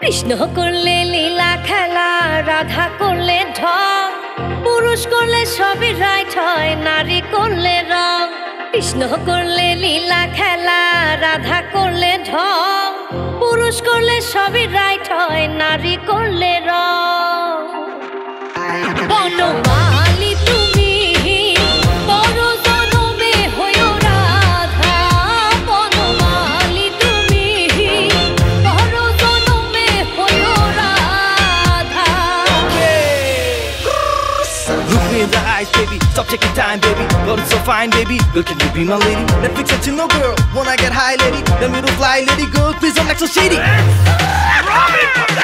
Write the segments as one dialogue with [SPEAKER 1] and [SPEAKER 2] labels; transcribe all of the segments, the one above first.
[SPEAKER 1] কৃষ্ণ করলে লীলা খেলা, রাধা করলে ঢ পুরুষ করলে সবই রাইট হয় নারী করলে রং। কৃষ্ণ করলে লীলা খেলা, রাধা করলে ঢং, পুরুষ করলে সবই রাইট হয়, নারী করলে রং।
[SPEAKER 2] Nice baby. Stop taking time, baby. But it's so fine, baby. Girl, can you be my lady? Netflix and chill, no girl. When I get high, lady. Let me to fly, lady. Girl, please don't act so shady.
[SPEAKER 1] Robin!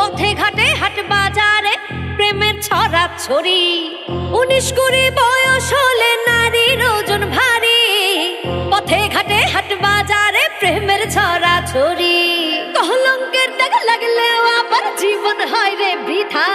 [SPEAKER 1] পথে ঘাটে হাট বাজারে প্রেমের ছড়া ছড়ি। উনিশ কুড়ি বয়স হলে নারীর ওজন ভারী। পথে ঘাটে হাট বাজারে প্রেমের ছড়া ছড়ি। কলঙ্কের দাগ লাগলেও আবার জীবন হয় রে বৃথা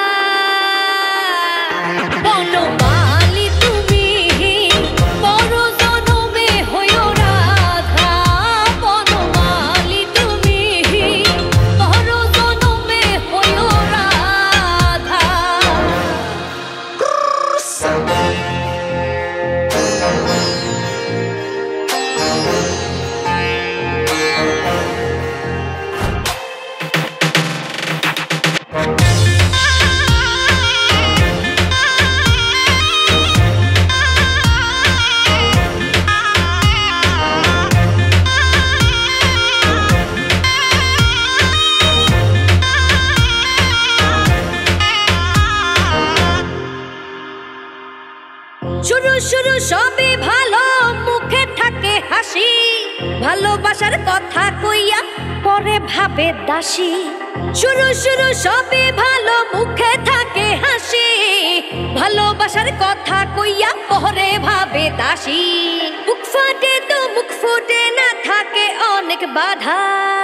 [SPEAKER 1] শুরু শুরু সবই ভালো, মুখে থাকে হাসি। ভালোবাসার কথা কইয়া পরে ভাবে দাসী। শুরু শুরু সবই ভালো, মুখে থাকে হাসি। ভালোবাসার কথা কইয়া পরে ভাবে দাসী। মুখ ফাটে তো মুখ ফুটে না থাকে অনেক বাধা।